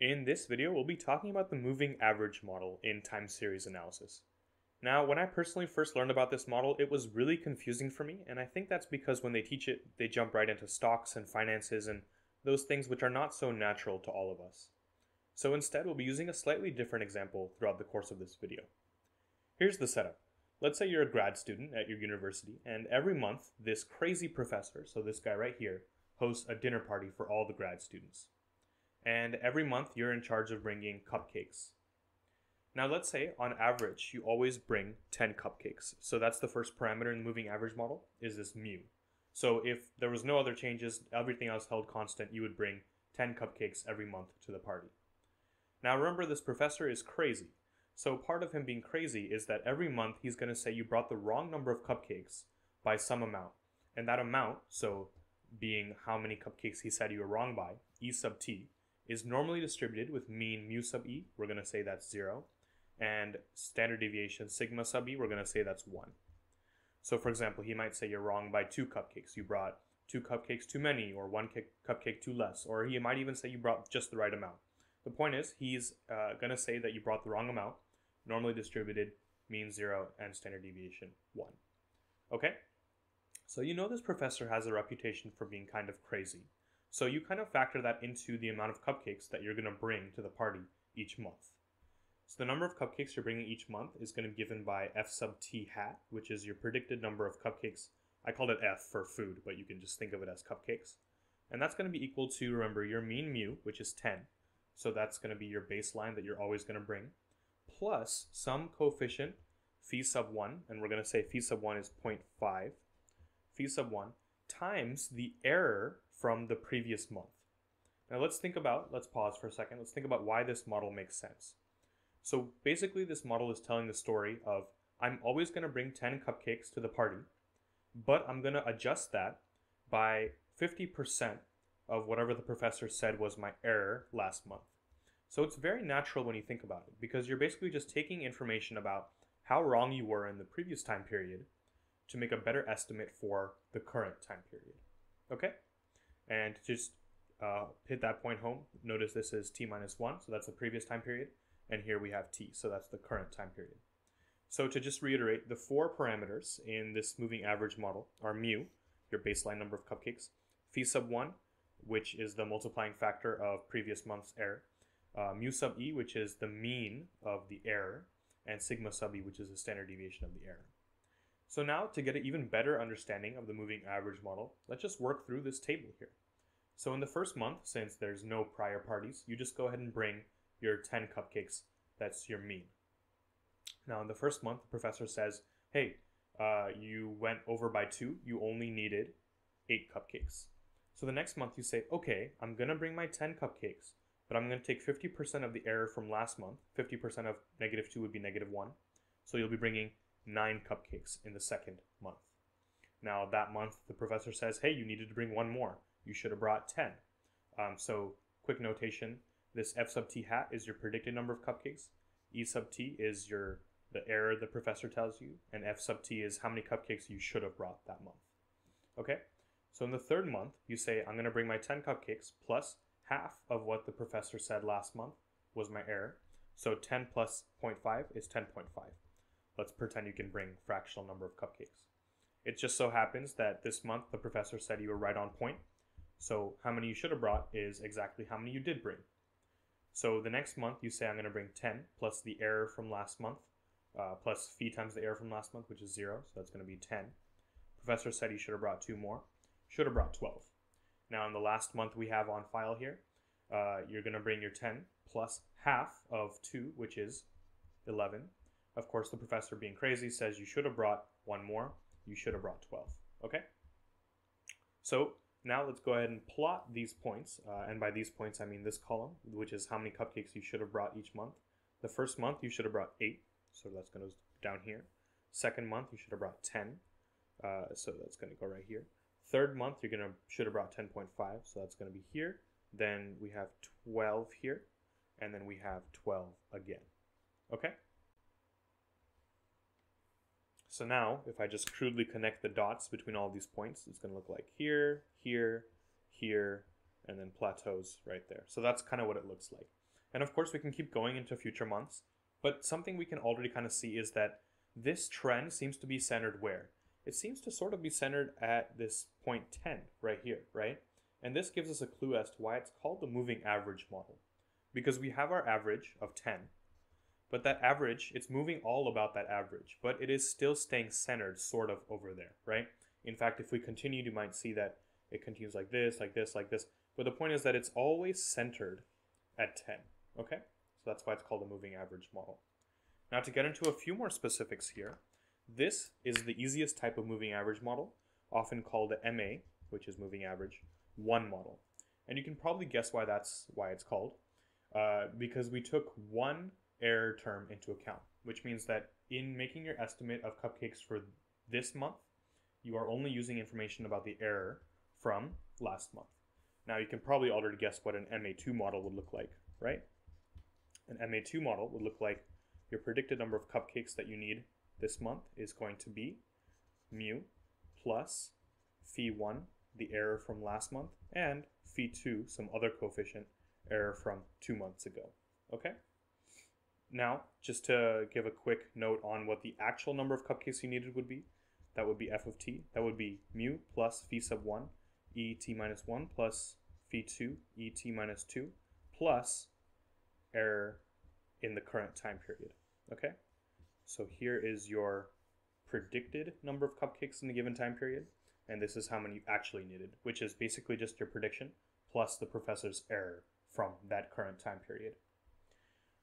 In this video, we'll be talking about the moving average model in time series analysis. Now, when I personally first learned about this model, it was really confusing for me, and I think that's because when they teach it, they jump right into stocks and finances and those things which are not so natural to all of us. So instead, we'll be using a slightly different example throughout the course of this video. Here's the setup. Let's say you're a grad student at your university, and every month, this crazy professor, so this guy right here, hosts a dinner party for all the grad students and every month you're in charge of bringing cupcakes. Now, let's say on average you always bring 10 cupcakes. So that's the first parameter in the moving average model is this mu. So if there was no other changes, everything else held constant, you would bring 10 cupcakes every month to the party. Now remember this professor is crazy. So part of him being crazy is that every month he's going to say you brought the wrong number of cupcakes by some amount. And that amount, so being how many cupcakes he said you were wrong by, E sub t, is normally distributed with mean mu sub e, we're going to say that's 0, and standard deviation sigma sub e, we're going to say that's 1. So for example, he might say you're wrong by two cupcakes. You brought two cupcakes too many or one cupcake too less, or he might even say you brought just the right amount. The point is, he's uh, going to say that you brought the wrong amount, normally distributed, mean 0, and standard deviation 1. Okay? So you know this professor has a reputation for being kind of crazy. So you kind of factor that into the amount of cupcakes that you're going to bring to the party each month. So the number of cupcakes you're bringing each month is going to be given by f sub t hat, which is your predicted number of cupcakes. I called it f for food, but you can just think of it as cupcakes. And that's going to be equal to, remember, your mean mu, which is 10. So that's going to be your baseline that you're always going to bring, plus some coefficient, phi sub 1, and we're going to say phi sub 1 is 0.5, phi sub 1, times the error from the previous month. Now let's think about, let's pause for a second, let's think about why this model makes sense. So basically this model is telling the story of I'm always going to bring 10 cupcakes to the party, but I'm going to adjust that by 50% of whatever the professor said was my error last month. So it's very natural when you think about it because you're basically just taking information about how wrong you were in the previous time period to make a better estimate for the current time period. Okay? And just uh, hit that point home, notice this is t minus 1, so that's the previous time period. And here we have t, so that's the current time period. So to just reiterate, the four parameters in this moving average model are mu, your baseline number of cupcakes, phi sub 1, which is the multiplying factor of previous month's error, uh, mu sub e, which is the mean of the error, and sigma sub e, which is the standard deviation of the error. So now to get an even better understanding of the moving average model, let's just work through this table here. So in the first month, since there's no prior parties, you just go ahead and bring your 10 cupcakes. That's your mean. Now in the first month, the professor says, hey, uh, you went over by two, you only needed eight cupcakes. So the next month you say, okay, I'm gonna bring my 10 cupcakes, but I'm gonna take 50% of the error from last month. 50% of negative two would be negative one. So you'll be bringing nine cupcakes in the second month. Now, that month, the professor says, hey, you needed to bring one more. You should have brought 10. Um, so, quick notation this f sub t hat is your predicted number of cupcakes, e sub t is your the error the professor tells you, and f sub t is how many cupcakes you should have brought that month. Okay? So, in the third month, you say, I'm going to bring my 10 cupcakes plus half of what the professor said last month was my error. So 10 plus 0.5 is 10.5 let's pretend you can bring fractional number of cupcakes. It just so happens that this month the professor said you were right on point. So how many you should have brought is exactly how many you did bring. So the next month you say I'm going to bring 10 plus the error from last month uh, plus phi times the error from last month, which is 0. So that's going to be 10. Professor said you should have brought two more. Should have brought 12. Now in the last month we have on file here, uh, you're going to bring your 10 plus half of 2, which is 11. Of course, the professor, being crazy, says you should have brought one more. You should have brought 12. Okay? So now let's go ahead and plot these points. Uh, and by these points, I mean this column, which is how many cupcakes you should have brought each month. The first month, you should have brought 8. So that's going to go down here. Second month, you should have brought 10. Uh, so that's going to go right here. Third month, you're going to should have brought 10.5. So that's going to be here. Then we have 12 here. And then we have 12 again. Okay? So now, if I just crudely connect the dots between all these points, it's going to look like here, here, here, and then plateaus right there. So that's kind of what it looks like. And of course, we can keep going into future months, but something we can already kind of see is that this trend seems to be centered where? It seems to sort of be centered at this point 10 right here, right? And this gives us a clue as to why it's called the moving average model. Because we have our average of 10, but that average, it's moving all about that average, but it is still staying centered sort of over there, right? In fact, if we continue, you might see that it continues like this, like this, like this. But the point is that it's always centered at 10, okay? So that's why it's called a moving average model. Now to get into a few more specifics here, this is the easiest type of moving average model, often called the MA, which is moving average, 1 model. And you can probably guess why that's why it's called, uh, because we took one error term into account, which means that in making your estimate of cupcakes for this month, you are only using information about the error from last month. Now you can probably already guess what an MA2 model would look like, right? An MA2 model would look like your predicted number of cupcakes that you need this month is going to be mu plus phi 1, the error from last month, and phi 2, some other coefficient error from two months ago. Okay? Now, just to give a quick note on what the actual number of cupcakes you needed would be, that would be f of t. That would be mu plus phi sub 1 e t minus 1 plus phi 2 e t minus 2 plus error in the current time period. Okay? So here is your predicted number of cupcakes in a given time period, and this is how many you actually needed, which is basically just your prediction plus the professor's error from that current time period.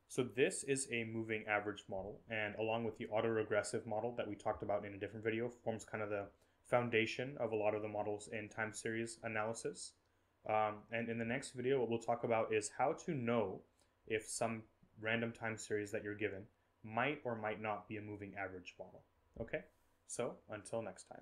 So this is a moving average model, and along with the autoregressive model that we talked about in a different video, forms kind of the foundation of a lot of the models in time series analysis. Um, and in the next video, what we'll talk about is how to know if some random time series that you're given might or might not be a moving average model. Okay, so until next time.